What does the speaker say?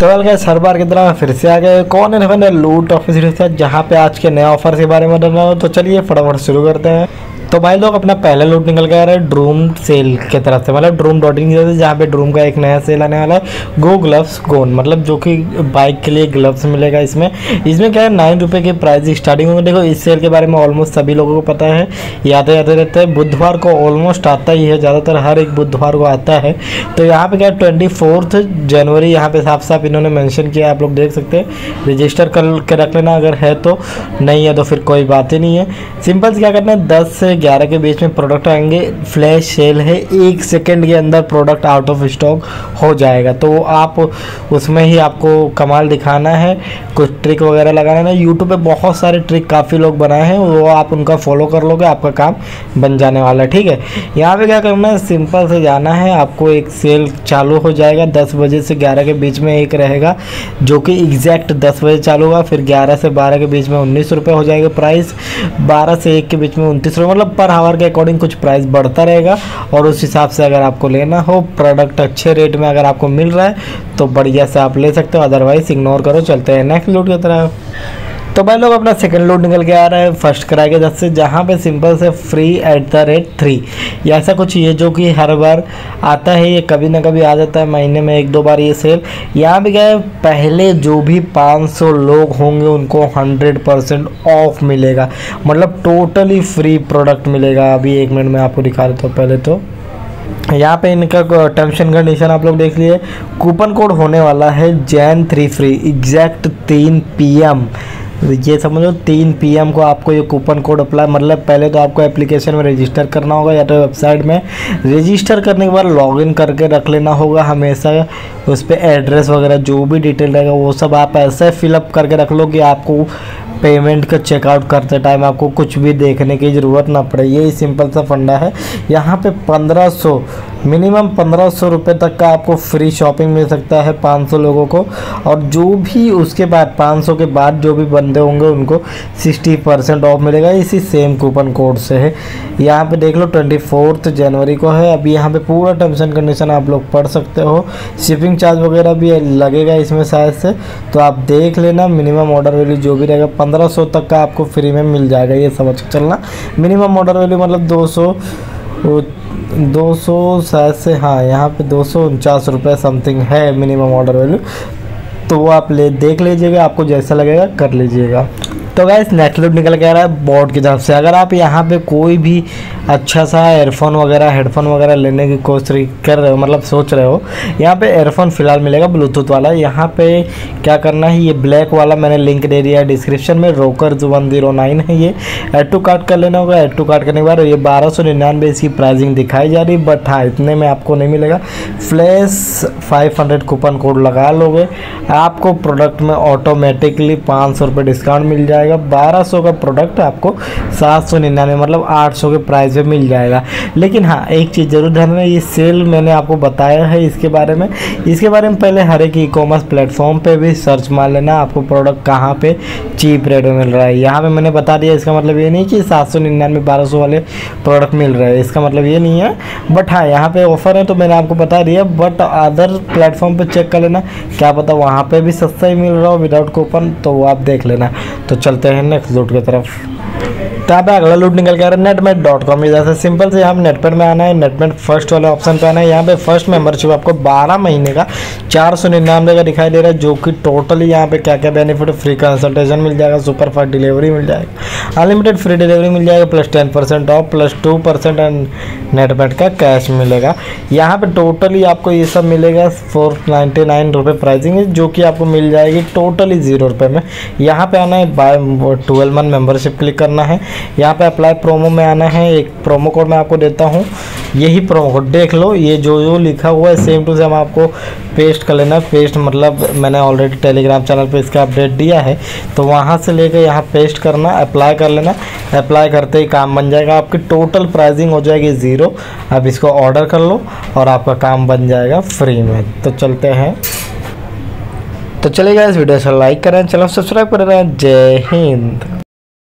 तो वेल गए हर बार की तरह फिर से आ गए। कौन है लूट ऑफ़िस जहाँ पे आज के नए ऑफ़र के बारे में बता रहा हूँ तो चलिए फटाफट शुरू करते हैं। तो भाई लोग अपना पहला लूट निकल के आ है ड्रूम सेल की तरफ़ से। मतलब ड्रूम डॉट इन जहाँ पे ड्रूम का एक नया सेल आने वाला है गो ग्लव्स गोन मतलब जो कि बाइक के लिए ग्लव्स मिलेगा इसमें। इसमें क्या है नाइन रुपये की प्राइस स्टार्टिंग होगी देखो, इस सेल के बारे में ऑलमोस्ट सभी लोगों को पता है। याते आते रहते हैं। बुधवार को ऑलमोस्ट आता ही है। ज़्यादातर हर एक बुधवार को आता है। तो यहाँ पे क्या ट्वेंटी फोर्थ जनवरी यहाँ पे साफ़ साफ़ इन्होंने मैंशन किया आप लोग देख सकते हैं। रजिस्टर कर, के रख लेना अगर है तो। नहीं है तो फिर कोई बात ही नहीं है। सिंपल से क्या करना है, दस से ग्यारह के बीच में प्रोडक्ट आएँगे। फ्लैश सेल है। एक सेकंड के अंदर प्रोडक्ट आउट ऑफ़ स्टॉक हो जाएगा। तो आप उसमें ही आपको कमाल दिखाना है। कुछ ट्रिक वगैरह लगाना है। यूट्यूब पे बहुत सारे ट्रिक काफ़ी लोग बनाए हैं। वो आप उनका फॉलो कर लोगे, आपका काम बन जाने वाला है। ठीक है? यहाँ पर क्या करना है? सिंपल से जाना है। आपको एक सेल चालू हो जाएगा। दस बजे से ग्यारह के बीच में एक रहेगा, जो कि एग्जैक्ट दस बजे चालू होगा। फिर ग्यारह से बारह के बीच में उन्नीस रुपये हो जाएगा प्राइस बारह से एक के बीच में उनतीस रुपये मतलब पर आवर के अकॉर्डिंग कुछ प्राइस बढ़ता रहेगा और उस हिसाब से अगर आपको लेना हो प्रोडक्ट अच्छे रेट में अगर आपको मिल रहा है तो बढ़िया से आप ले सकते हो अदरवाइज़ इग्नोर करो, चलते हैं नेक्स्ट लूट की तरह तो भाई लोग, अपना सेकंड लोड निकल के आ रहा है फ़र्स्ट कराए के दस से, जहाँ पे सिंपल से free at the rate three या ऐसा कुछ ये जो कि हर बार आता है, ये कभी ना कभी आ जाता है, महीने में एक दो बार ये सेल यहाँ पे क्या है, पहले जो भी 500 लोग होंगे, उनको 100 परसेंट ऑफ़ मिलेगा। मतलब टोटली फ्री प्रोडक्ट मिलेगा। अभी एक मिनट में आपको दिखा देता हूँ पहले तो। यहाँ पे इनका टर्म्स एंड कंडीशन आप लोग देख लिए। कूपन कोड होने वाला है जैन थ्री फ्री एग्जैक्ट तीन पीएम ये समझो तीन पीएम को आपको ये कूपन कोड अप्लाई मतलब पहले तो आपको एप्लीकेशन में रजिस्टर करना होगा या तो वेबसाइट में। रजिस्टर करने के बाद लॉगिन करके रख लेना होगा हमेशा। उस पर एड्रेस वगैरह जो भी डिटेल रहेगा, वो सब आप ऐसे फिलअप करके रख लो कि आपको पेमेंट का चेकआउट करते टाइम आपको कुछ भी देखने की ज़रूरत ना पड़े। यही सिंपल सा फंडा है। यहाँ पे 1500 मिनिमम पंद्रह सौ रुपये तक का आपको फ्री शॉपिंग मिल सकता है 500 लोगों को। और जो भी उसके बाद 500 के बाद जो भी बंदे होंगे, उनको 60 परसेंट ऑफ़ मिलेगा। इसी सेम कूपन कोड से है। यहाँ पे देख लो, ट्वेंटी फोर्थ जनवरी को है। अभी यहाँ पे पूरा टर्म्स एंड कंडीशन आप लोग पढ़ सकते हो। शिपिंग चार्ज वगैरह भी लगेगा इसमें शायद से। तो आप देख लेना मिनिमम ऑर्डर वैल्यू जो भी रहेगा, पंद्रह तक का आपको फ्री में मिल जाएगा। ये समझ चलना। मिनिमम ऑर्डर वैल्यू मतलब दो सौ दो सौ शायद से हाँ यहाँ पे दो सौ उनचास रुपये समथिंग है मिनिमम ऑर्डर वैल्यू तो वो आप ले, देख लीजिएगा, आपको जैसा लगेगा, कर लीजिएगा। तो गैस नेटलूट निकल के आ रहा है बोर्ड की तरफ़ से। अगर आप यहाँ पे कोई भी अच्छा सा एयरफोन वगैरह हेडफोन वगैरह लेने की कोशिश कर रहे हो मतलब सोच रहे हो, यहाँ पे एयरफोन फ़िलहाल मिलेगा ब्लूटूथ वाला। यहाँ पे क्या करना है, ये ब्लैक वाला मैंने लिंक दे दिया है डिस्क्रिप्शन में रोकर जो वन ज़ीरो नाइन है ये। एड टू कार्ड कर लेना होगा एड टू कार्ड करने के बाद ये बारह सौ निन्यानवे इसकी प्राइसिंग दिखाई जा रही है बट हाँ इतने में आपको नहीं मिलेगा। Flash five hundred coupon code लगा लोगे। आपको प्रोडक्ट में ऑटोमेटिकली पाँच सौ रुपये डिस्काउंट मिल जाएगा जाएगा। 1200 का प्रोडक्ट आपको सात सौ निन्यानवे मतलब 800 के प्राइस में मिल जाएगा। लेकिन हाँ एक चीज़ ज़रूर ध्यान में ये सेल मैंने आपको बताया है इसके बारे में। इसके बारे में पहले हर एक ई कॉमर्स प्लेटफॉर्म पे भी सर्च मार लेना, आपको प्रोडक्ट कहाँ पे चीप रेट में मिल रहा है। यहाँ पे मैंने बता दिया, इसका मतलब ये नहीं कि सात सौ निन्यानवे, बारह सौ वाले प्रोडक्ट मिल रहे हैं। इसका मतलब ये नहीं है। बट हाँ यहाँ पे ऑफ़र है तो मैंने आपको बता दिया। बट अदर प्लेटफॉर्म पे चेक कर लेना। क्या पता वहाँ पे भी सस्ता ही मिल रहा हो विदाउट कूपन तो वो आप देख लेना। तो चलते हैं नेक्स्ट लूट की तरफ़। तो यहाँ पे अगला लूट निकल के आ रहा है नेटमेट डॉट कॉम जैसे सिंपल से यहाँ नेटमेट में आना है। नेटमेट फ़र्स्ट वाले ऑप्शन पे आना है। यहाँ पे फ़र्स्ट मेंबरशिप आपको 12 महीने का चार सौ निन्यानवे का दिखाई दे रहा है, जो कि टोटली यहाँ पे क्या क्या बेनिफिट फ्री कंसल्टेशन मिल जाएगा सुपर फास्ट डिलीवरी मिल जाएगा। अनलिमिटेड फ्री डिलीवरी मिल जाएगा plus ten percent off plus two percent and Netmeds का कैश मिलेगा। यहाँ पे टोटली आपको ये सब मिलेगा फोर नाइन्टी नाइन रुपये प्राइसिंग जो कि आपको मिल जाएगी टोटली ज़ीरो रुपये में। यहाँ पे आना है buy twelve month membership click करना है। यहाँ पे अप्लाई प्रोमो में आना है, एक प्रोमो कोड मैं आपको देता हूँ। यही प्रोमो कोड देख लो, ये जो जो लिखा हुआ है सेम टू सेम आपको पेस्ट कर लेना। पेस्ट मतलब मैंने ऑलरेडी टेलीग्राम चैनल पे इसका अपडेट दिया है। तो वहाँ से लेकर यहाँ पेस्ट करना अप्लाई कर लेना। अप्लाई करते ही काम बन जाएगा। आपकी टोटल प्राइसिंग हो जाएगी ज़ीरो अब इसको ऑर्डर कर लो और आपका काम बन जाएगा फ्री में। तो चलते हैं। तो चलेगा इस वीडियो से लाइक करें चलो सब्सक्राइब करें। जय हिंद।